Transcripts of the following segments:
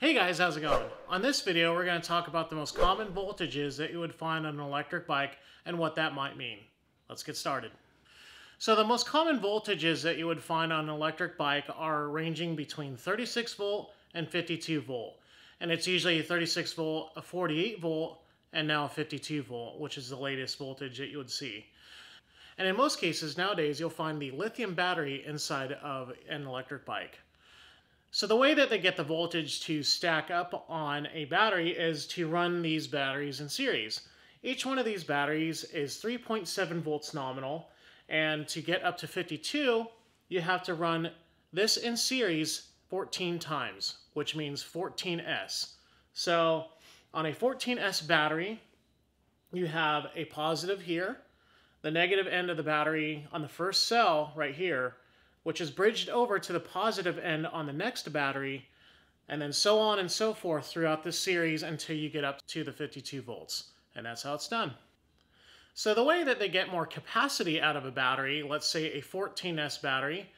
Hey guys, how's it going? On this video, we're going to talk about the most common voltages that you would find on an electric bike and what that might mean. Let's get started. So the most common voltages that you would find on an electric bike are ranging between 36 volt and 52 volt. And it's usually a 36 volt, a 48 volt, and now a 52 volt, which is the latest voltage that you would see. And in most cases nowadays, you'll find the lithium battery inside of an electric bike. So the way that they get the voltage to stack up on a battery is to run these batteries in series. Each one of these batteries is 3.7 volts nominal, and to get up to 52, you have to run this in series 14 times, which means 14S. So on a 14S battery, you have a positive here, the negative end of the battery on the first cell right here, which is bridged over to the positive end on the next battery, and then so on and so forth throughout the series until you get up to the 52 volts. And that's how it's done. So the way that they get more capacity out of a battery, let's say a 14S battery,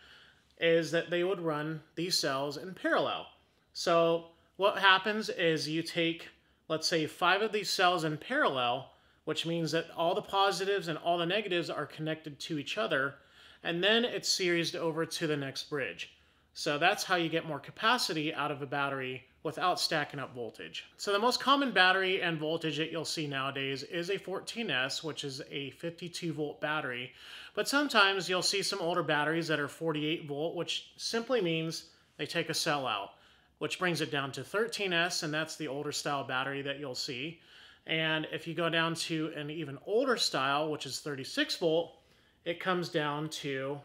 is that they would run these cells in parallel. So what happens is you take, let's say, five of these cells in parallel, which means that all the positives and all the negatives are connected to each other, and then it's seriesed over to the next bridge. So that's how you get more capacity out of a battery without stacking up voltage. So the most common battery and voltage that you'll see nowadays is a 14S, which is a 52 volt battery. But sometimes you'll see some older batteries that are 48 volt, which simply means they take a cell out, which brings it down to 13S, and that's the older style battery that you'll see. And if you go down to an even older style, which is 36 volt, it comes down to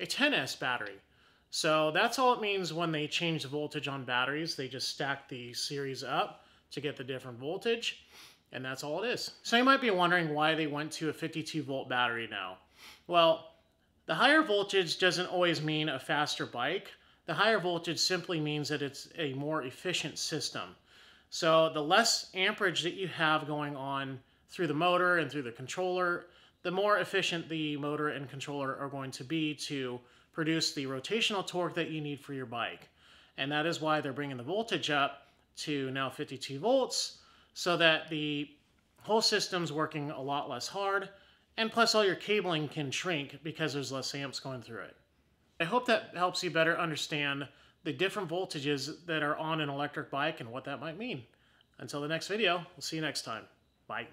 a 10S battery. So that's all it means when they change the voltage on batteries. They just stack the series up to get the different voltage, and that's all it is. So you might be wondering why they went to a 52 volt battery now. Well, the higher voltage doesn't always mean a faster bike. The higher voltage simply means that it's a more efficient system. So the less amperage that you have going on through the motor and through the controller, the more efficient the motor and controller are going to be to produce the rotational torque that you need for your bike. And that is why they're bringing the voltage up to now 52 volts so that the whole system's working a lot less hard and plus all your cabling can shrink because there's less amps going through it. I hope that helps you better understand the different voltages that are on an electric bike and what that might mean. Until the next video, we'll see you next time. Bye.